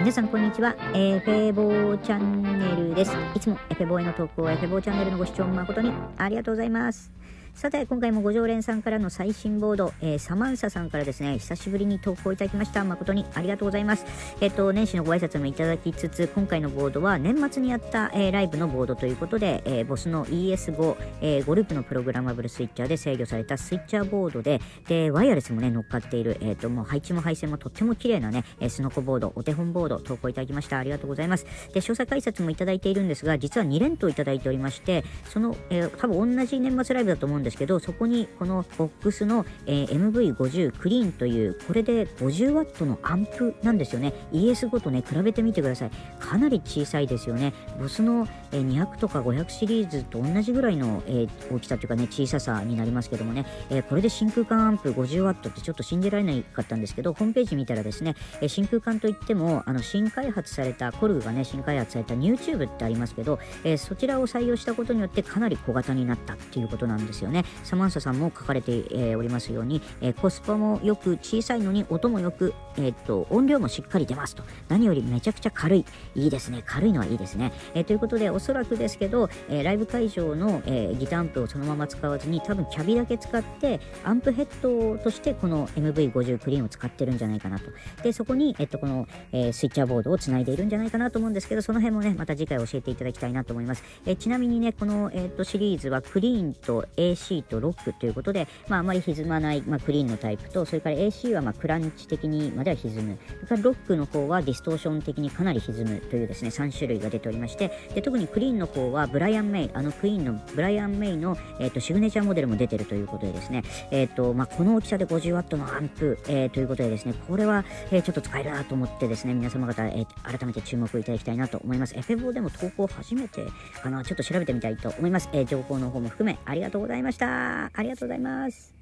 皆さんこんにちは。エフェボーチャンネルです。いつもエフェボーへの投稿、エフェボーチャンネルのご視聴誠にありがとうございます。さて、今回もご常連さんからの最新ボード、えー、サマンサさんからですね、久しぶりに投稿いただきました。誠にありがとうございます。えっ、ー、と、年始のご挨拶もいただきつつ、今回のボードは年末にやった、えー、ライブのボードということで、えボスの ES5、えゴルフのプログラマブルスイッチャーで制御されたスイッチャーボードで、で、ワイヤレスもね、乗っかっている、えっ、と、もう配置も配線もとっても綺麗なね、えスノコボード、お手本ボード、投稿いただきました。ありがとうございます。で、詳細解説もいただいているんですが、実は2連投いただいておりまして、その、え多分同じ年末ライブだと思うんですですけど、そこにこのボックスの、えー、MV50 クリーンというこれで 50W のアンプなんですよね。ES5 とね比べてみてください。かなり小さいですよね。ボスの、えー、200とか500シリーズと同じぐらいの、えー、大きさというかね小ささになりますけどもね、えこれで真空管アンプ 50W ってちょっと信じられないかったんですけどホームページ見たらですね、え真空管といってもあの新開発されたコルグがね新開発された NewTube ってありますけど、えそちらを採用したことによってかなり小型になったっていうことなんですよね。サマンサさんも書かれて、えー、おりますように、えー、コスパもよく小さいのに音もよく、え、っと音量もしっかり出ますと。何よりめちゃくちゃ軽い。いいですね。軽いのはいいですね、えということでおそらくですけど、えライブ会場の、えギターアンプをそのまま使わずに多分キャビだけ使ってアンプヘッドとしてこの MV50 クリーンを使ってるんじゃないかなと。でそこに、えっとこの、えスイッチャーボードをつないでいるんじゃないかなと思うんですけどその辺もねまた次回教えていただきたいなと思います、えちなみにねこの、えっとシリーズはクリーンと AC AC とロックということで、まあ、あまり歪まない、まあ、クリーンのタイプと、それから AC はまクランチ的にまでは歪む。それからロックの方はディストーション的にかなり歪むというですね、3種類が出ておりまして、で特にクリーンの方はブライアン・メイ、あのクイーンのブライアン・メイの、えーと、シグネチャーモデルも出てるということでですね、えーとまあ、この大きさで 50W のアンプ、えー、ということでですね、これは、えー、ちょっと使えるなと思ってですね、皆様方、えー、改めて注目いただきたいなと思います。エフェボでも投稿初めてかな、ちょっと調べてみたいと思います。えー、情報の方も含めありがとうございました。ありがとうございます。